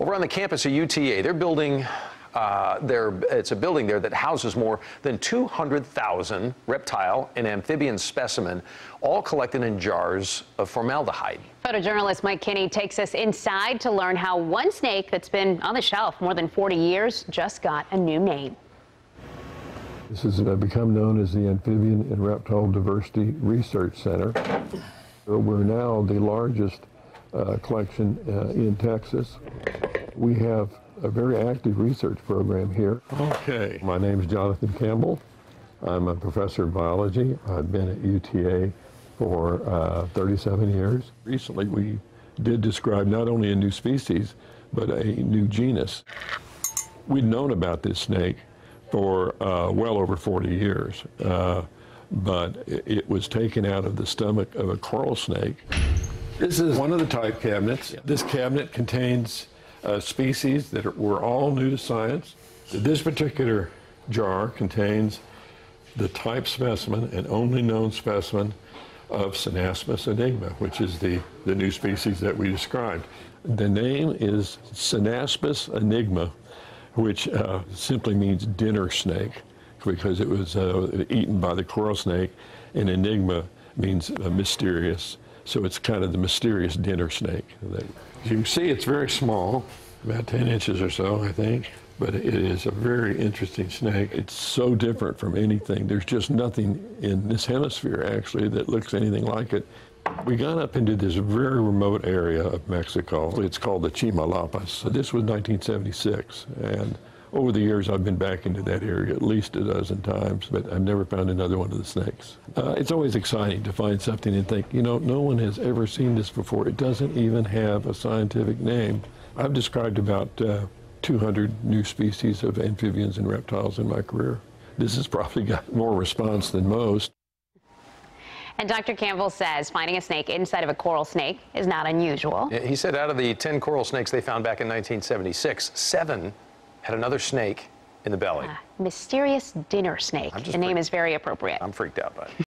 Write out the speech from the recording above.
Over on the campus of UTA, they're building. Uh, they're, it's a building there that houses more than 200,000 reptile and amphibian specimen, all collected in jars of formaldehyde. Photojournalist Mike Kinney takes us inside to learn how one snake that's been on the shelf more than 40 years just got a new name. This has uh, become known as the Amphibian and Reptile Diversity Research Center. We're now the largest collection uh, in Texas. We have a very active research program here. Okay, my name is Jonathan Campbell. I'm a professor of biology. I've been at UTA for uh, 37 years. Recently, we did describe not only a new species, but a new genus. We'd known about this snake for uh, well over 40 years, uh, but it, it was taken out of the stomach of a coral snake. This is one of the type cabinets. This cabinet contains uh, species that are, were all new to science. This particular jar contains the type specimen and only known specimen of Cenaspis aenigma, which is the, the new species that we described. The name is Cenaspis aenigma, which uh, simply means dinner snake because it was uh, eaten by the coral snake, and enigma means uh, mysterious. So it's kind of the mysterious dinner snake. You can see, it's very small, about 10 inches or so, I think. But it is a very interesting snake. It's so different from anything. There's just nothing in this hemisphere, actually, that looks anything like it. We got up into this very remote area of Mexico. It's called the Chimalapas. This was 1976, and over the years, I've been back into that area at least a dozen times, but I've never found another one of the snakes. Uh, it's always exciting to find something and think, you know, no one has ever seen this before. It doesn't even have a scientific name. I've described about uh, 200 new species of amphibians and reptiles in my career. This has probably got more response than most. And Dr. Campbell says finding a snake inside of a coral snake is not unusual. He said out of the 10 coral snakes they found back in 1976, seven had another snake in the belly. Mysterious dinner snake. The name is very appropriate. I'm freaked out by it.